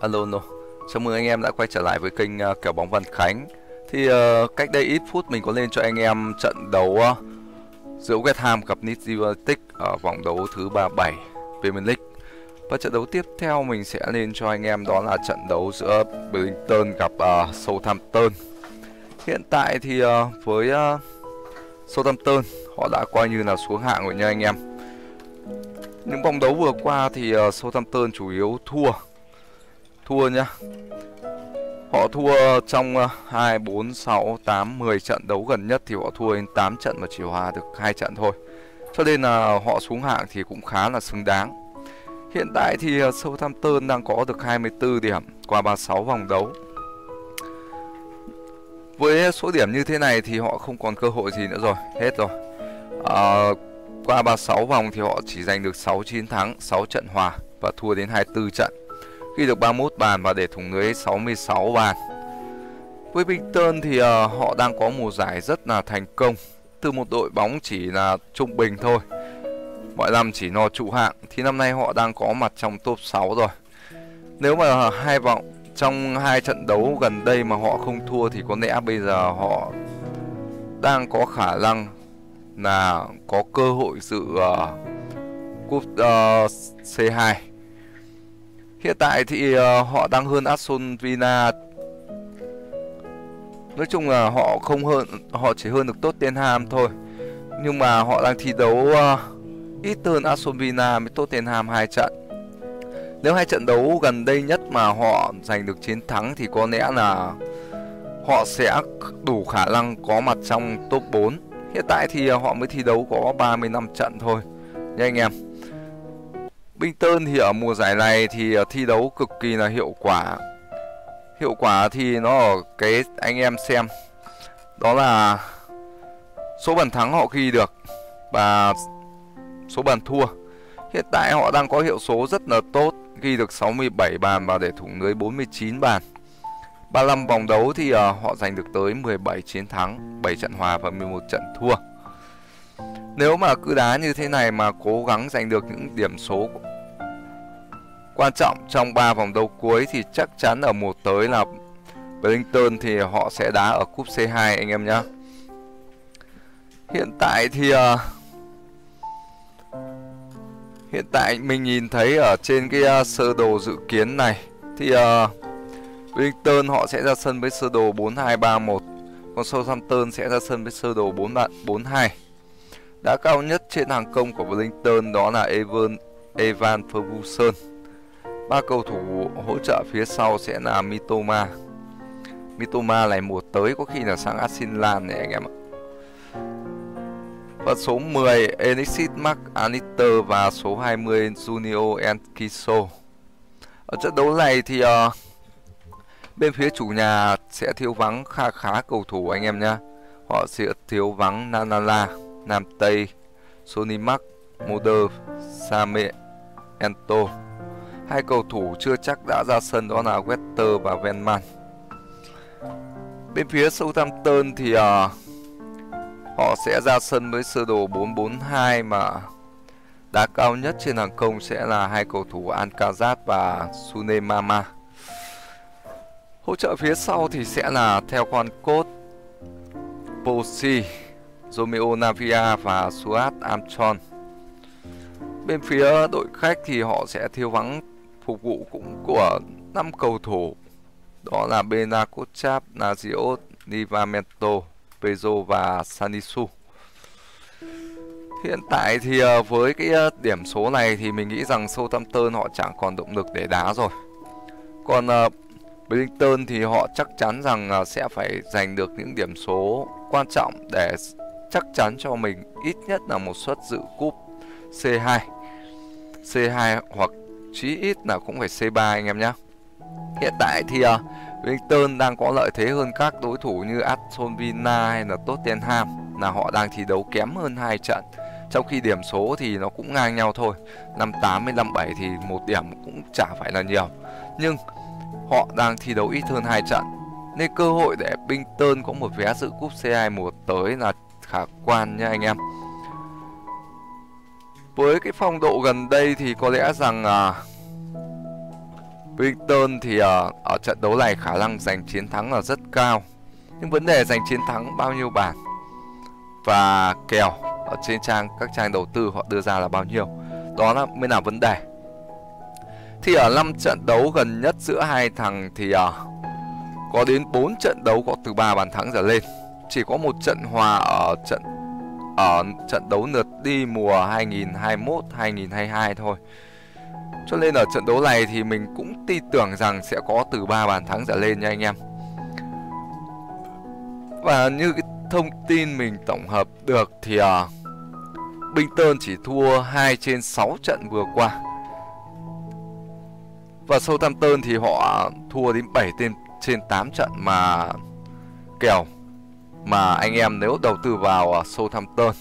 Alo, alo. Chào mừng anh em đã quay trở lại với kênh uh, kèo bóng Văn Khánh. Thì uh, cách đây ít phút mình có lên cho anh em trận đấu uh, giữa West Ham gặp Leeds United ở vòng đấu thứ 37 Premier League. Và trận đấu tiếp theo mình sẽ lên cho anh em đó là trận đấu giữa Brighton gặp uh, Southampton. Hiện tại thì uh, với uh, Southampton họ đã coi như là xuống hạng rồi nha anh em. Những vòng đấu vừa qua thì uh, Southampton chủ yếu thua thua nhá Họ thua trong 2, 4, 6, 8, 10 trận đấu gần nhất thì họ thua đến 8 trận mà chỉ hòa được hai trận thôi. Cho nên là họ xuống hạng thì cũng khá là xứng đáng. Hiện tại thì ờ, Southampton đang có được 24 điểm qua 36 vòng đấu. Với số điểm như thế này thì họ không còn cơ hội gì nữa rồi, hết rồi. À, qua 36 vòng thì họ chỉ giành được 6 chiến thắng, 6 trận hòa và thua đến 24 trận ghi được 31 bàn và để thủng lưới 66 bàn. Với Brighton thì uh, họ đang có mùa giải rất là thành công từ một đội bóng chỉ là trung bình thôi. Mọi năm chỉ no trụ hạng thì năm nay họ đang có mặt trong top 6 rồi. Nếu mà hai vòng trong hai trận đấu gần đây mà họ không thua thì có lẽ bây giờ họ đang có khả năng là có cơ hội dự uh, cúp ờ, uh, C2 Hiện tại thì uh, họ đang hơn Aston Villa. Nói chung là họ không hơn, họ chỉ hơn được Tottenham thôi. Nhưng mà họ đang thi đấu uh, ít hơn Aston Villa với Tottenham hai trận. Nếu hai trận đấu gần đây nhất mà họ giành được chiến thắng thì có lẽ là họ sẽ đủ khả năng có mặt trong top 4. Hiện tại thì ờ, họ mới thi đấu có 35 trận thôi nha anh em. Binh Tơn thì ở mùa giải này thì ờ, thi đấu cực kỳ là hiệu quả. Hiệu quả thì nó ở cái anh em xem. Đó là số bàn thắng họ ghi được Và số bàn thua. Hiện tại họ đang có hiệu số rất là tốt Ghi được 67 bàn và để thủng lưới 49 bàn. 35 vòng đấu thì uh, họ giành được tới 17 chiến thắng 7 trận hòa và 11 trận thua. Nếu mà cứ đá như thế này mà cố gắng giành được những điểm số quan trọng trong 3 vòng đấu cuối thì chắc chắn ở mùa tới là Brighton thì họ sẽ đá ở cúp C2 anh em nhé. Hiện tại thì uh, hiện tại mình nhìn thấy ở trên cái uh, sơ đồ dự kiến này thì ờ, uh, Brighton họ sẽ ra sân với sơ đồ 4231 còn Southampton sẽ ra sân với sơ đồ 442. Đá cao nhất trên hàng công của Brighton đó là Evan Evan Ferguson ba cầu thủ hỗ trợ phía sau sẽ là Mitoma. Mitoma này mùa tới có khi là sang Arsenal này anh em ạ. Và số 10 Enixit Mark Aniter và số 20 Junio Enkiso. Ở trận đấu này thì uh, bên phía chủ nhà sẽ thiếu vắng kha khá cầu thủ anh em nhé họ sẽ thiếu vắng Nanala Nam Tây Sony Mark Moder Same Ento. Hai cầu thủ chưa chắc đã ra sân đó là Wester và Venman. Bên phía Southampton thì uh, họ sẽ ra sân với sơ đồ 442 mà đá cao nhất trên hàng công sẽ là hai cầu thủ Alcazar và Sunemama. Hỗ trợ phía sau thì sẽ là theo con cốt Posi, Romeo Navia và Suat Amchon. Bên phía đội khách thì họ sẽ thiếu vắng phục vụ cũng của năm cầu thủ đó là Benacochap, Naziot, Livamento, Pezo và Sanisu. Hiện tại thì ờ, với cái ờ, điểm số này thì mình nghĩ rằng Southampton họ chẳng còn động lực để đá rồi. Còn ờ, Brighton thì họ chắc chắn rằng sẽ phải giành được những điểm số quan trọng để chắc chắn cho mình ít nhất là một suất dự cúp C2. C2 hoặc chí ít là cũng phải C3 anh em nhé hiện tại thì ờ, uh, Wellington đang có lợi thế hơn các đối thủ như Aston Villa hay là Tottenham là họ đang thi đấu kém hơn hai trận. Trong khi điểm số thì nó cũng ngang nhau thôi. 58 với 57 thì một điểm cũng chả phải là nhiều. Nhưng họ đang thi đấu ít hơn hai trận. Nên cơ hội để Brighton có một vé dự cúp C2 mùa tới là khả quan nha anh em với cái phong độ gần đây thì có lẽ rằng à, Brighton thì à, ở trận đấu này khả năng giành chiến thắng là rất cao. Nhưng vấn đề giành chiến thắng bao nhiêu bàn và kèo ở trên trang các trang đầu tư họ đưa ra là bao nhiêu. Đó là mới là vấn đề. Thì ở năm trận đấu gần nhất giữa hai thằng thì à, có đến 4 trận đấu có từ 3 bàn thắng trở lên. Chỉ có một trận hòa ở trận ở trận đấu lượt đi mùa 2021 2022 thôi. Cho nên ở trận đấu này thì mình cũng tin tưởng rằng sẽ có từ 3 bàn thắng trở lên nha anh em. Và như cái thông tin mình tổng hợp được thì ờ, uh, Binton chỉ thua 2 trên 6 trận vừa qua. Và Southampton thì họ thua đến 7 trên trên 8 trận mà kèo mà anh em nếu đầu tư vào à, Southampton.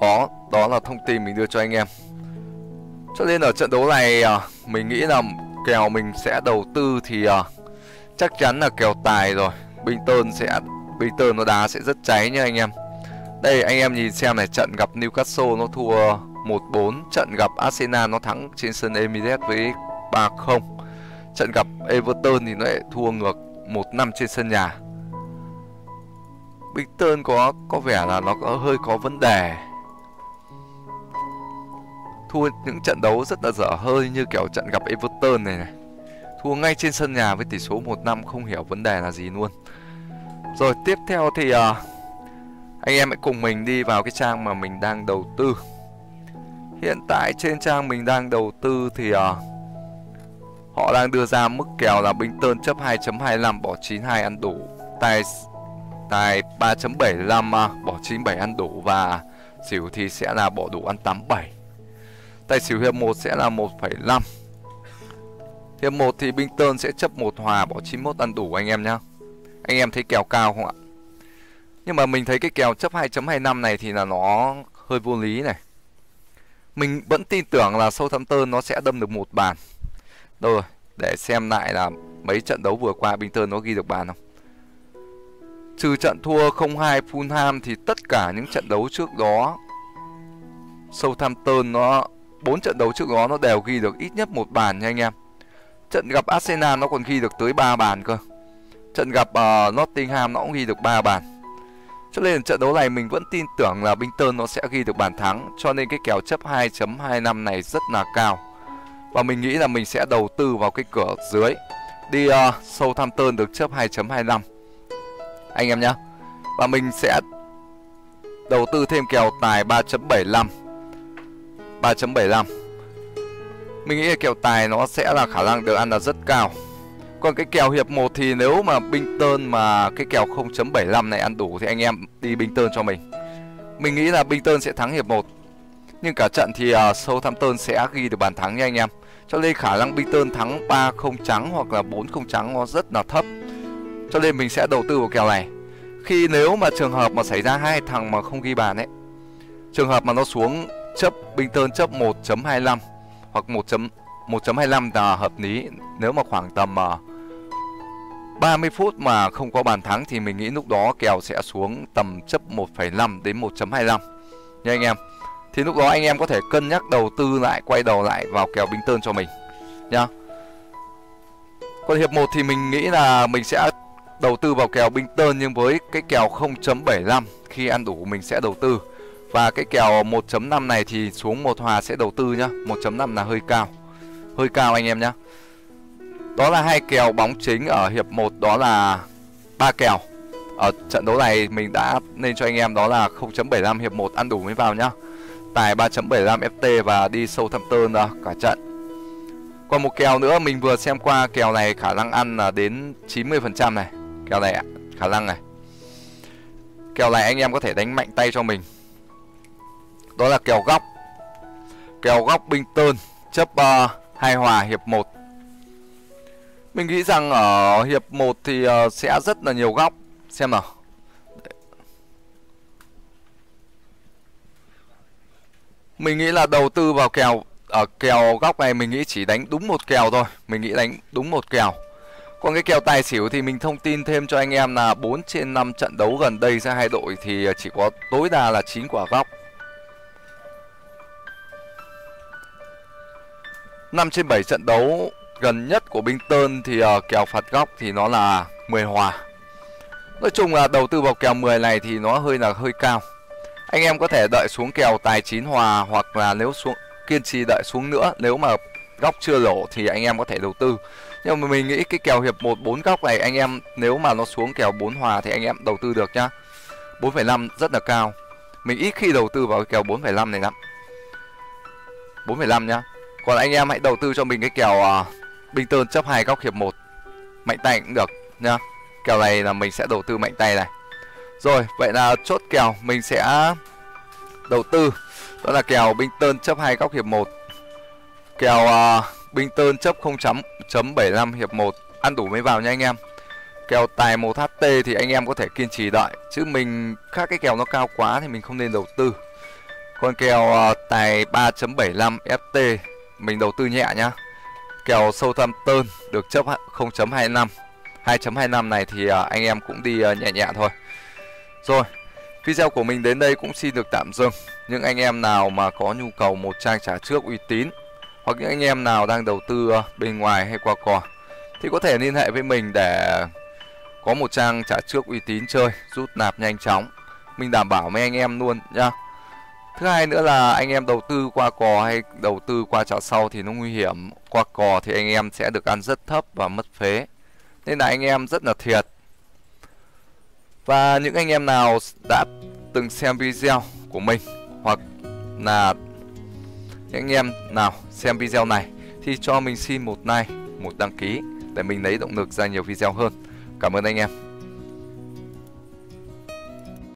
Đó, đó là thông tin mình đưa cho anh em. Cho nên ở trận đấu này à, mình nghĩ là kèo mình sẽ đầu tư thì à, chắc chắn là kèo tài rồi Binton sẽ Binton nó đá sẽ rất cháy nha anh em đây anh em nhìn xem này trận gặp Newcastle nó thua 1-4 trận gặp Arsenal nó thắng trên sân Emirates với 3-0 trận gặp Everton thì nó lại thua ngược 1-5 trên sân nhà. Brighton có có vẻ là nó có hơi có vấn đề. Thua những trận đấu rất là dở hơi như kiểu trận gặp Everton này này. Thua ngay trên sân nhà với tỷ số 1-5 không hiểu vấn đề là gì luôn. Rồi tiếp theo thì uh, anh em hãy cùng mình đi vào cái trang mà mình đang đầu tư. Hiện tại trên trang mình đang đầu tư thì uh, họ đang đưa ra mức kèo là bình tơn chấp 2.25 bỏ 92 ăn đủ tài tài 3.75 bỏ 97 ăn đủ và xỉu thì sẽ là bỏ đủ ăn 87 tài xỉu hiệp 1 sẽ là 1,5 Hiệp 1 thì Binton sẽ chấp một hòa bỏ 91 ăn đủ anh em nhá. Anh em thấy kèo cao không ạ? Nhưng mà mình thấy cái kèo chấp 2.25 này thì là nó hơi vô lý này. Mình vẫn tin tưởng là Southampton nó sẽ đâm được một bàn. Đâu rồi, để xem lại là mấy trận đấu vừa qua Binton nó ghi được bàn không. Trừ trận thua 0-2 Fulham thì tất cả những trận đấu trước đó Southampton nó bốn trận đấu trước đó nó đều ghi được ít nhất một bàn nha anh em. Trận gặp Arsenal nó còn ghi được tới 3 bàn cơ. Trận gặp uh, Nottingham nó cũng ghi được 3 bàn. Cho nên trận đấu này mình vẫn tin tưởng là Binton nó sẽ ghi được bàn thắng Cho nên cái kèo chấp 2.25 này rất là cao và mình nghĩ là mình sẽ đầu tư vào cái cửa dưới. Đi ờ, uh, tơn được chấp 2.25 Anh em nhé Và mình sẽ đầu tư thêm kèo tài 3.75 3.75 mình nghĩ là kèo tài nó sẽ là khả năng được ăn là rất cao. Còn cái kèo hiệp 1 thì nếu mà binh tơn mà cái kèo 0.75 này ăn đủ thì anh em đi binh tơn cho mình. Mình nghĩ là binh tơn sẽ thắng hiệp 1 nhưng cả trận thì uh, Southampton sẽ ghi được bàn thắng nha anh em cho nên khả năng binh thắng 3 không trắng hoặc là 4 không trắng nó rất là thấp. Cho nên mình sẽ đầu tư vào kèo này. Khi nếu mà trường hợp mà xảy ra hai thằng mà không ghi bàn ấy trường hợp mà nó xuống chấp binh chấp 1.25 hoặc 1.1.25 là hợp lý. Nếu mà khoảng tầm ờ, uh, 30 phút mà không có bàn thắng thì mình nghĩ lúc đó kèo sẽ xuống tầm chấp 1,5 đến 1.25 nha anh em. Thì lúc đó anh em có thể cân nhắc đầu tư lại, quay đầu lại vào kèo bình tơn cho mình, nhá. Còn hiệp 1 thì mình nghĩ là mình sẽ đầu tư vào kèo bình tơn nhưng với cái kèo 0.75 khi ăn đủ mình sẽ đầu tư. Và cái kèo 1.5 này thì xuống một hòa sẽ đầu tư nhá 1.5 là hơi cao Hơi cao anh em nhá Đó là hai kèo bóng chính ở hiệp 1 Đó là ba kèo Ở trận đấu này mình đã nên cho anh em đó là 0.75 hiệp 1 ăn đủ mới vào nhá Tài 3.75 FT và đi sâu thăm tơn cả trận. Còn một kèo nữa mình vừa xem qua kèo này khả năng ăn là đến 90% này. Kèo này khả năng này. Kèo này anh em có thể đánh mạnh tay cho mình. Đó là kèo góc. Kèo góc binh tơn chấp uh, hai hòa hiệp 1 mình nghĩ rằng ở hiệp 1 thì uh, sẽ rất là nhiều góc. Xem nào. Mình nghĩ là đầu tư vào kèo ở kèo góc này mình nghĩ chỉ đánh đúng một kèo thôi mình nghĩ đánh đúng một kèo còn cái kèo tài xỉu thì mình thông tin thêm cho anh em là 4 trên 5 trận đấu gần đây ra hai đội thì ờ, chỉ có tối đa là 9 quả góc 5 trên 7 trận đấu gần nhất của Binh Tơn thì uh, kèo phạt góc thì nó là 10 hòa. Nói chung là đầu tư vào kèo 10 này thì nó hơi là hơi cao. Anh em có thể đợi xuống kèo tài chín hòa hoặc là nếu xuống kiên trì đợi xuống nữa nếu mà góc chưa lỗ thì anh em có thể đầu tư. Nhưng mà mình nghĩ cái kèo hiệp 1 4 góc này anh em nếu mà nó xuống kèo 4 hòa thì anh em đầu tư được nhá. 4,5 rất là cao. Mình ít khi đầu tư vào cái kèo 4,5 này lắm. 4,5 nhá. Còn anh em hãy đầu tư cho mình cái kèo uh, Bình Tơn chấp hai góc hiệp 1 Mạnh tay cũng được nhá Kèo này là mình sẽ đầu tư mạnh tay này rồi vậy là chốt kèo mình sẽ đầu tư. Đó là kèo Binh Tơn chấp hai góc hiệp 1 Kèo à, uh, Binh Tơn chấp 0.75 hiệp 1 Ăn đủ mới vào nha anh em. Kèo tài 1 HT thì anh em có thể kiên trì đợi. Chứ mình khác cái kèo nó cao quá thì mình không nên đầu tư. Còn kèo uh, tài 3.75 FT Mình đầu tư nhẹ nhá. Kèo sâu thăm tơn được chấp 0.25 2.25 này thì uh, anh em cũng đi uh, nhẹ nhẹ thôi rồi, video của mình đến đây cũng xin được tạm dừng những anh em nào mà có nhu cầu một trang trả trước uy tín, hoặc những anh em nào đang đầu tư ờ, bên ngoài hay qua cò, thì có thể liên hệ với mình để có một trang trả trước uy tín chơi, rút nạp nhanh chóng mình đảm bảo mấy anh em luôn nhá Thứ hai nữa là anh em đầu tư qua cò hay đầu tư qua chợ sau thì nó nguy hiểm. Qua cò thì anh em sẽ được ăn rất thấp và mất phế. Nên là anh em rất là thiệt. Và những anh em nào đã từng xem video của mình hoặc là những anh em nào xem video này thì cho mình xin một like, một đăng ký để mình lấy động lực ra nhiều video hơn. Cảm ơn anh em.